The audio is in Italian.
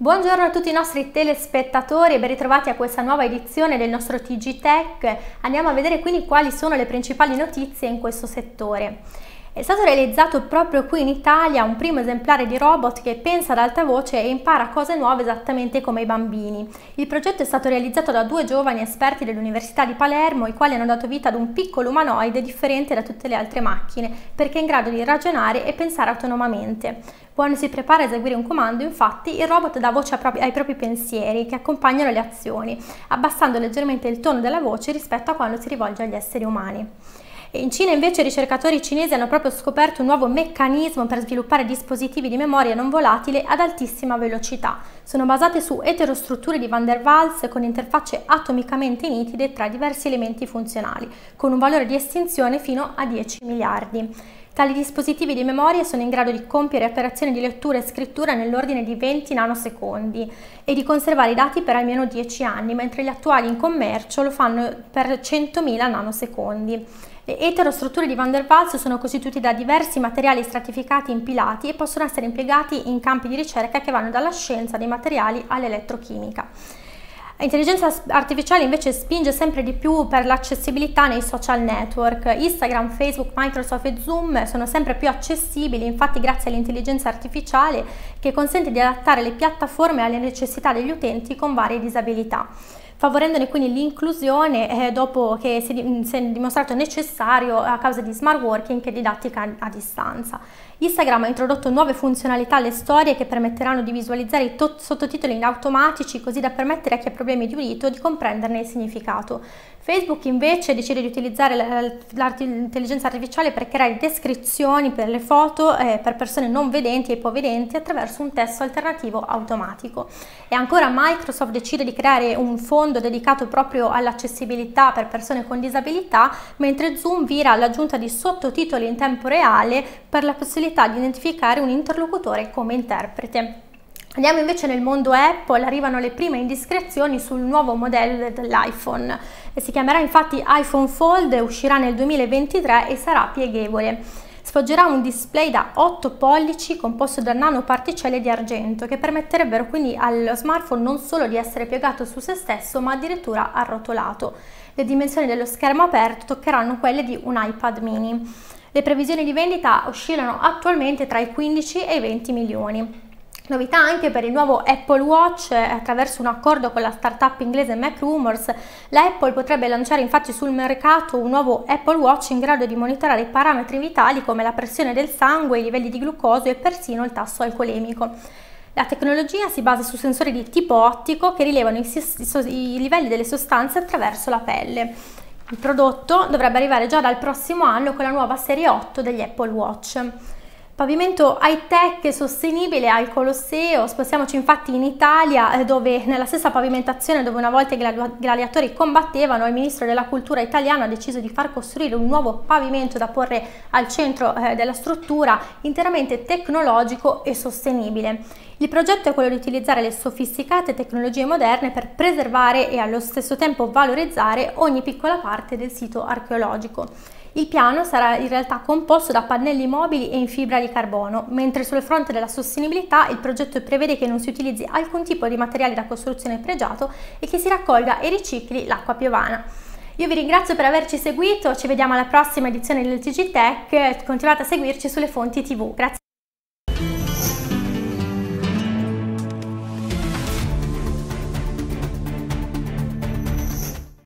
Buongiorno a tutti i nostri telespettatori e ben ritrovati a questa nuova edizione del nostro TG Tech. Andiamo a vedere quindi quali sono le principali notizie in questo settore. È stato realizzato proprio qui in Italia un primo esemplare di robot che pensa ad alta voce e impara cose nuove esattamente come i bambini. Il progetto è stato realizzato da due giovani esperti dell'Università di Palermo, i quali hanno dato vita ad un piccolo umanoide differente da tutte le altre macchine, perché è in grado di ragionare e pensare autonomamente. Quando si prepara a eseguire un comando, infatti, il robot dà voce ai propri pensieri che accompagnano le azioni, abbassando leggermente il tono della voce rispetto a quando si rivolge agli esseri umani. In Cina invece i ricercatori cinesi hanno proprio scoperto un nuovo meccanismo per sviluppare dispositivi di memoria non volatile ad altissima velocità. Sono basate su eterostrutture di Van der Waals con interfacce atomicamente nitide tra diversi elementi funzionali, con un valore di estinzione fino a 10 miliardi. Tali dispositivi di memoria sono in grado di compiere operazioni di lettura e scrittura nell'ordine di 20 nanosecondi e di conservare i dati per almeno 10 anni, mentre gli attuali in commercio lo fanno per 100.000 nanosecondi. Eterostrutture di Van der Waals sono costituite da diversi materiali stratificati impilati e possono essere impiegati in campi di ricerca che vanno dalla scienza dei materiali all'elettrochimica. L'intelligenza artificiale invece spinge sempre di più per l'accessibilità nei social network. Instagram, Facebook, Microsoft e Zoom sono sempre più accessibili, infatti grazie all'intelligenza artificiale che consente di adattare le piattaforme alle necessità degli utenti con varie disabilità favorendone quindi l'inclusione eh, dopo che si si è dimostrato necessario a causa di smart working e didattica a, distanza. Instagram ha introdotto nuove funzionalità alle storie che permetteranno di visualizzare i sottotitoli automatici così da permettere a chi ha problemi di udito di comprenderne il significato. Facebook invece decide di utilizzare l'intelligenza artificiale per creare descrizioni per le foto eh, per persone non vedenti e ipovedenti attraverso un testo alternativo automatico. E ancora Microsoft decide di creare un fondo dedicato proprio all'accessibilità per persone con disabilità, mentre Zoom vira all'aggiunta di sottotitoli in tempo reale per la possibilità di identificare un interlocutore come interprete. Andiamo invece nel mondo Apple, arrivano le prime indiscrezioni sul nuovo modello dell'iPhone. Si chiamerà infatti iPhone Fold, uscirà nel 2023 e sarà pieghevole. Sfoggerà un display da 8 pollici composto da nanoparticelle di argento che permetterebbero quindi allo smartphone non solo di essere piegato su se stesso ma addirittura arrotolato. Le dimensioni dello schermo aperto toccheranno quelle di un iPad mini. Le previsioni di vendita oscillano attualmente tra i 15 e i 20 milioni. Novità anche per il nuovo Apple Watch, attraverso un accordo con la startup inglese MacRumors, la Apple potrebbe lanciare infatti sul mercato un nuovo Apple Watch in grado di monitorare i parametri vitali come la pressione del sangue, i livelli di glucosio e persino il tasso alcolemico. La tecnologia si basa su sensori di tipo ottico che rilevano i, i livelli delle sostanze attraverso la pelle. Il prodotto dovrebbe arrivare già dal prossimo anno con la nuova serie 8 degli Apple Watch. Pavimento high tech e sostenibile al Colosseo, spostiamoci infatti in Italia eh, dove nella stessa pavimentazione dove una volta i gladiatori combattevano il ministro della cultura italiano ha deciso di far costruire un nuovo pavimento da porre al centro eh, della struttura interamente tecnologico e sostenibile. Il progetto è quello di utilizzare le sofisticate tecnologie moderne per preservare e allo stesso tempo valorizzare ogni piccola parte del sito archeologico. Il piano sarà in realtà composto da pannelli mobili e in fibra di carbono, mentre sul fronte della sostenibilità il progetto prevede che non si utilizzi alcun tipo di materiale da costruzione pregiato e che si raccolga e ricicli l'acqua piovana. Io vi ringrazio per averci seguito, ci vediamo alla prossima edizione del TG Tech, continuate a seguirci sulle fonti TV. Grazie.